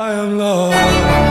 I am lost.